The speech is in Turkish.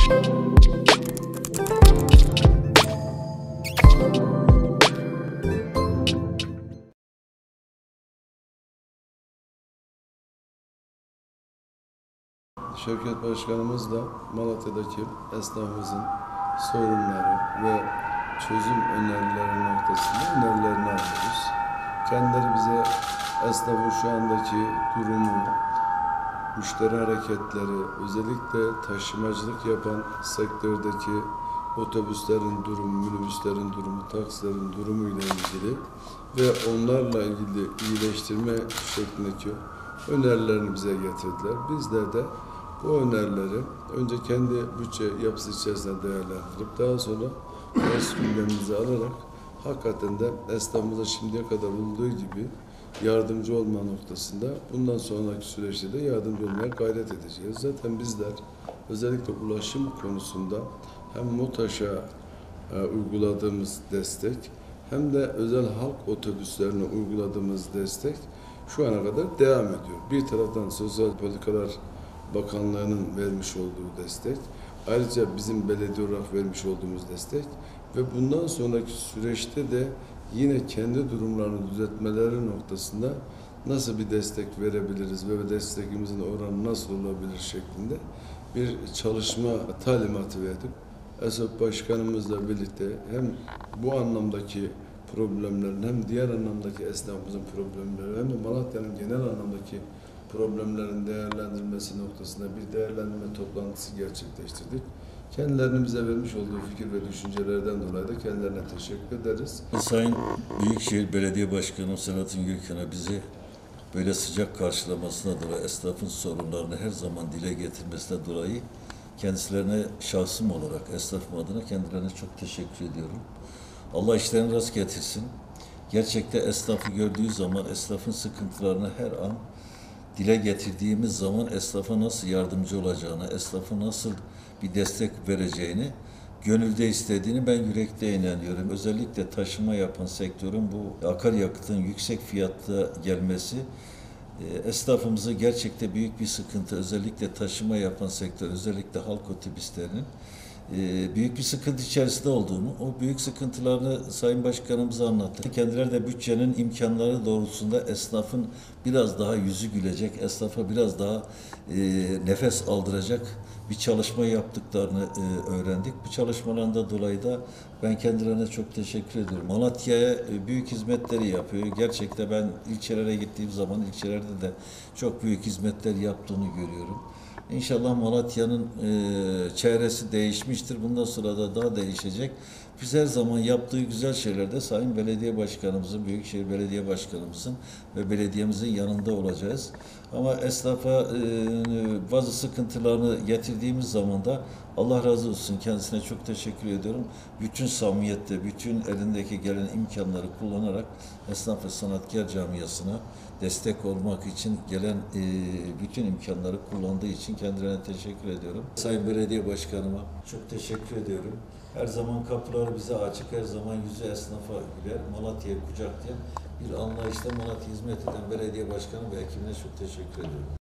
Şevket Başkanımızla Malatya'daki esnafımızın sorunları ve çözüm önerileri noktasında önerilerini alıyoruz. Kendileri bize esnafın şu andaki durumu, müşteri hareketleri, özellikle taşımacılık yapan sektördeki otobüslerin durumu, minibüslerin durumu, taksilerin durumu ile ilgili ve onlarla ilgili iyileştirme şeklindeki önerilerini bize getirdiler. Bizler de bu önerileri önce kendi bütçe yapısı içerisinde değerlendirip daha sonra ders gündemimize alarak hakikaten de esnafımıza şimdiye kadar olduğu gibi yardımcı olma noktasında bundan sonraki süreçte de yardımcı olmaya gayret edeceğiz. Zaten bizler özellikle ulaşım konusunda hem MOTAŞ'a e, uyguladığımız destek hem de özel halk otobüslerine uyguladığımız destek şu ana kadar devam ediyor. Bir taraftan Sosyal Politikalar Bakanlığı'nın vermiş olduğu destek, ayrıca bizim belediye olarak vermiş olduğumuz destek ve bundan sonraki süreçte de yine kendi durumlarını düzeltmeleri noktasında nasıl bir destek verebiliriz ve destekimizin oranı nasıl olabilir şeklinde bir çalışma talimatı verdik. ESOP Başkanımızla birlikte hem bu anlamdaki problemlerin hem diğer anlamdaki esnafımızın problemleri hem de Malatya'nın genel anlamdaki problemlerin değerlendirilmesi noktasında bir değerlendirme toplantısı gerçekleştirdik. Kendilerinin bize vermiş olduğu fikir ve düşüncelerden dolayı da kendilerine teşekkür ederiz. Sayın Büyükşehir Belediye Başkanı Selahattin Gülkan'a bizi böyle sıcak karşılamasına dolayı esnafın sorunlarını her zaman dile getirmesine dolayı kendislerine şahsım olarak esnafım adına kendilerine çok teşekkür ediyorum. Allah işlerini rast getirsin. Gerçekte esnafı gördüğü zaman esnafın sıkıntılarını her an dile getirdiğimiz zaman esnafa nasıl yardımcı olacağını, esnafa nasıl bir destek vereceğini gönülde istediğini ben yürekte inanıyorum. Özellikle taşıma yapan sektörün bu akaryakıtın yüksek fiyatta gelmesi e, esnafımızı gerçekte büyük bir sıkıntı. Özellikle taşıma yapan sektör, özellikle halk otobüslerinin büyük bir sıkıntı içerisinde olduğunu, o büyük sıkıntılarını Sayın Başkanımıza anlattı. Kendileri de bütçenin imkanları doğrultusunda esnafın biraz daha yüzü gülecek, esnafa biraz daha e, nefes aldıracak bir çalışma yaptıklarını e, öğrendik. Bu çalışmalarından dolayı da ben kendilerine çok teşekkür ediyorum. Malatya'ya e, büyük hizmetleri yapıyor. Gerçekten ben ilçelere gittiğim zaman ilçelerde de çok büyük hizmetler yaptığını görüyorum. İnşallah Malatya'nın e, çehresi değişmiştir. Bundan sonra da daha değişecek. Biz her zaman yaptığı güzel şeylerde Sayın Belediye Başkanımızın, Büyükşehir Belediye Başkanımızın ve belediyemizin yanında olacağız. Ama esnafa e, bazı sıkıntılarını getirdiğimiz zaman da Allah razı olsun kendisine çok teşekkür ediyorum. Bütün samimiyette, bütün elindeki gelen imkanları kullanarak esnaf ve sanatkar camiasına destek olmak için gelen e, bütün imkanları kullandığı için kendilerine teşekkür ediyorum. Sayın Belediye Başkanıma çok teşekkür ediyorum. Her zaman kapıları bize açık, her zaman yüzü esnafa güler, Malatya'ya kucaklayan bir anlayışla Malatya hizmet eden belediye başkanı ve ekibine çok teşekkür ediyorum.